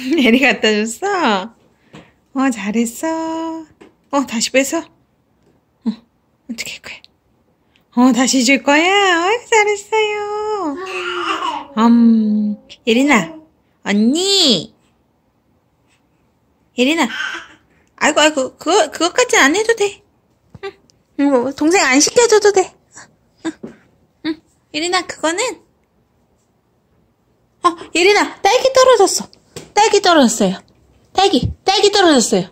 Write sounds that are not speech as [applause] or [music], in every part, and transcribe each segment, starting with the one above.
[laughs] 예리 갖다 줬어? 어, 잘했어. 어, 다시 뺏어. 어, 어떻게 할 거야? 어, 다시 줄 거야? 어이, 잘했어요. 음, 예린아, 언니. 예린아. 아이고, 아이고, 그거, 그것까진 안 해도 돼. 응, 응, 뭐, 동생 안 시켜줘도 돼. 응, 응. 예린아, 그거는. 어, 예린아, 딸기 떨어졌어. 딸기 떨어졌어요. 딸기, 딸기 떨어졌어요.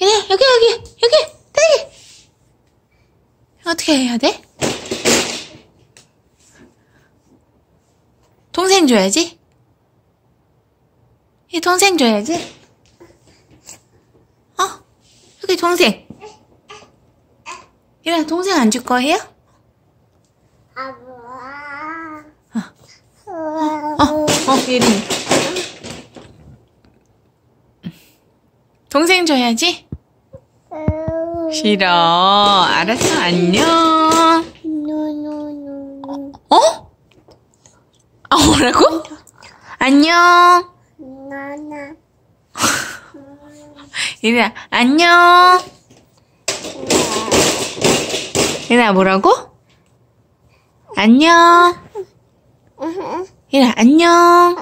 예린아, 여기, 여기, 여기, 딸기. 어떻게 해야 돼? 동생 줘야지. 이 동생 줘야지. 어? 여기 동생. 얘랑 동생 안 줄 거예요? 어, 어, 예린. 동생 줘야지. 싫어. 알았어, 안녕. 어? 아, 뭐라고? 안녕. [laughs] 얘들아, 안녕. 얘들아, 뭐라고? 안녕. 얘들아, 안녕.